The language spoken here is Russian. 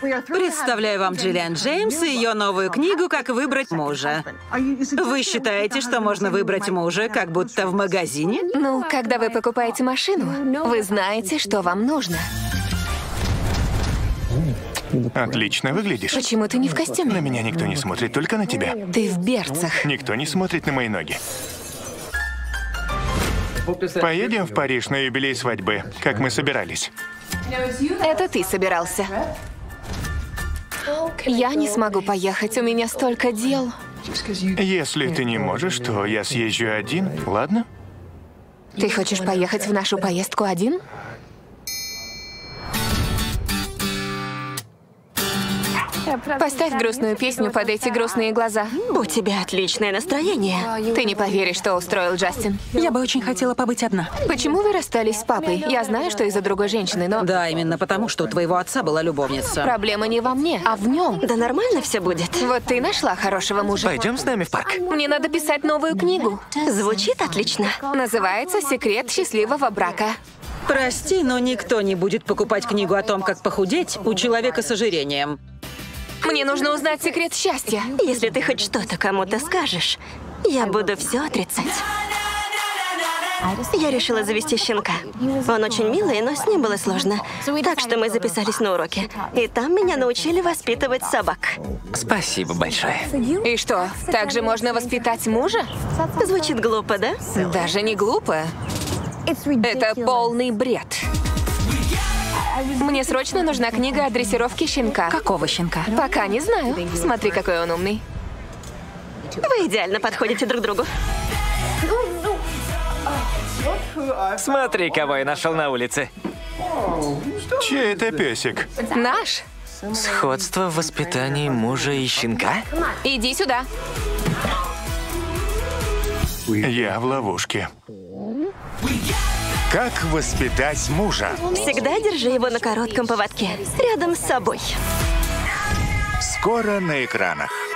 Представляю вам Джиллиан Джеймс и ее новую книгу «Как выбрать мужа». Вы считаете, что можно выбрать мужа, как будто в магазине? Ну, когда вы покупаете машину, вы знаете, что вам нужно. Отлично выглядишь. Почему ты не в костюме? На меня никто не смотрит, только на тебя. Ты в берцах. Никто не смотрит на мои ноги. Поедем в Париж на юбилей свадьбы, как мы собирались. Это ты собирался. Я не смогу поехать, у меня столько дел. Если ты не можешь, то я съезжу один, ладно? Ты хочешь поехать в нашу поездку один? Поставь грустную песню под эти грустные глаза. У тебя отличное настроение. Ты не поверишь, что устроил Джастин. Я бы очень хотела побыть одна. Почему вы расстались с папой? Я знаю, что из-за другой женщины, но Да, именно потому, что у твоего отца была любовница. проблема не во мне, а в нем. Да нормально все будет. Вот ты нашла хорошего мужа. Пойдем с нами в парк. Мне надо писать новую книгу. Звучит отлично. Называется «Секрет счастливого брака». Прости, но никто не будет покупать книгу о том, как похудеть у человека с ожирением. Мне нужно узнать секрет счастья. Если ты хоть что-то кому-то скажешь, я буду все отрицать. Я решила завести щенка. Он очень милый, но с ним было сложно. Так что мы записались на уроки. И там меня научили воспитывать собак. Спасибо большое. И что, так же можно воспитать мужа? Звучит глупо, да? Даже не глупо. Это полный бред. Мне срочно нужна книга о дрессировке щенка. Какого щенка? Пока не знаю. Смотри, какой он умный. Вы идеально подходите друг другу. Смотри, кого я нашел на улице. Чей это песик? Наш. Сходство в воспитании мужа и щенка? Иди сюда. Я в ловушке. Как воспитать мужа? Всегда держи его на коротком поводке. Рядом с собой. Скоро на экранах.